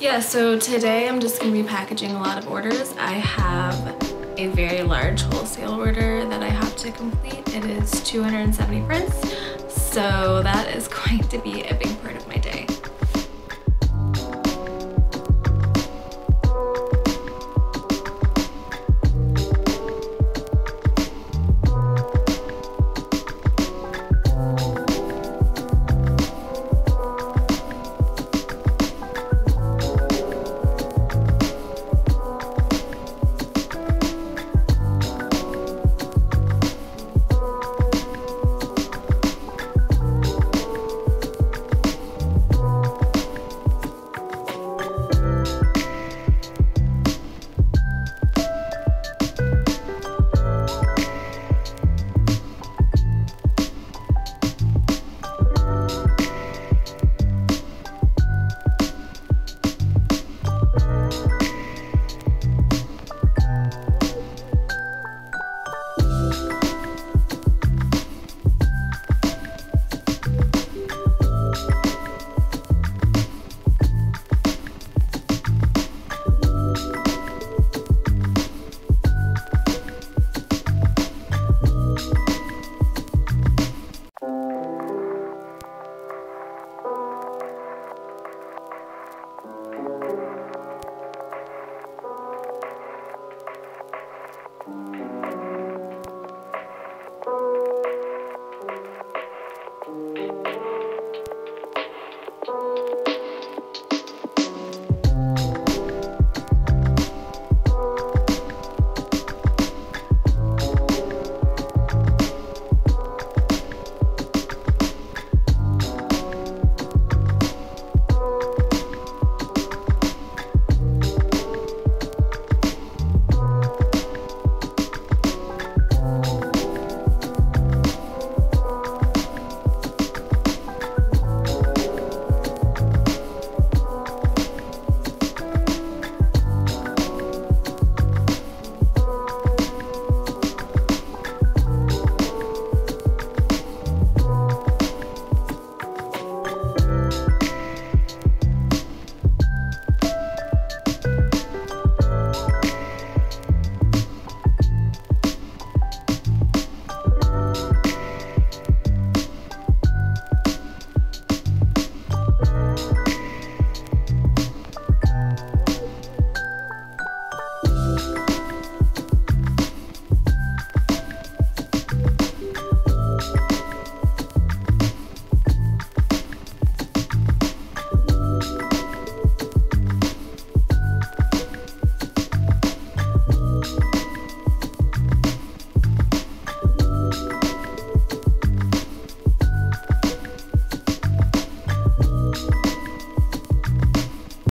Yeah, so today I'm just gonna be packaging a lot of orders. I have a very large wholesale order that I have to complete. It is 270 prints, so that is going to be a big part of.